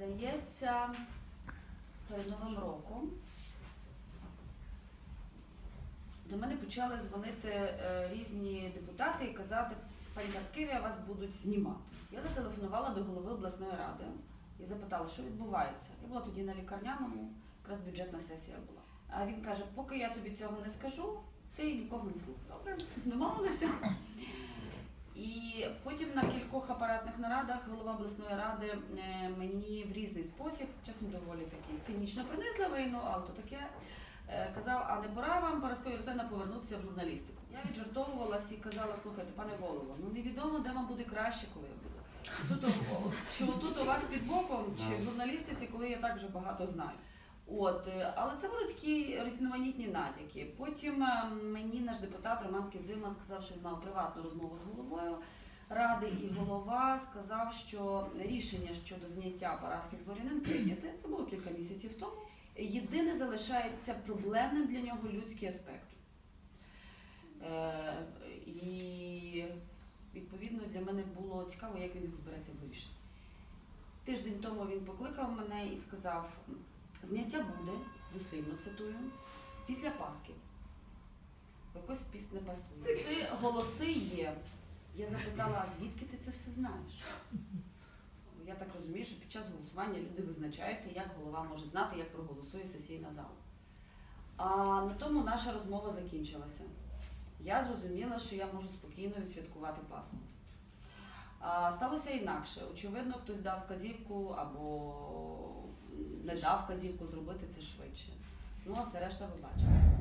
Здається, перед Новим роком до мене почали дзвонити е, різні депутати і казати, пані Кацкевія, вас будуть знімати. Я зателефонувала до голови обласної ради і запитала, що відбувається. Я була тоді на лікарняному, якраз бюджетна сесія була. А він каже, поки я тобі цього не скажу, ти нікого не слухай. Добре, домовилися. І потім на кількох апаратних нарадах голова обласної ради е, мені в різний спосіб, часом доволі такий цинічно принизливий, ну але то таке, е, казав, а не пора вам, Параскові Арсена, повернутися в журналістику. Я віджартовувалась і казала, слухайте, пане голово, ну невідомо, де вам буде краще, коли я буду. Тут, о- чи отут у вас під боком, чи в журналістиці, коли я так вже багато знаю. От, е, але це були такі різноманітні натяки. Потім мені наш депутат Роман Кизилна сказав, що він мав приватну розмову з головою ради, і голова сказав, що рішення щодо зняття Параски дворянин прийняте. Це було кілька місяців тому. Єдине залишається проблемним для нього людський аспект. Е, і відповідно для мене було цікаво, як він його збирається вирішити. Тиждень тому він покликав мене і сказав: зняття буде, дослівно цитую, після Пасхи. Якось піст не пасує. Голоси є. Я запитала, а звідки ти це все знаєш? Я так розумію, що під час голосування люди визначаються, як голова може знати, як проголосує сесійна зала. А на тому наша розмова закінчилася. Я зрозуміла, що я можу спокійно відсвяткувати Пасху. А сталося інакше. Очевидно, хтось дав вказівку або не дав вказівку зробити це швидше. Ну а все решта ви бачите.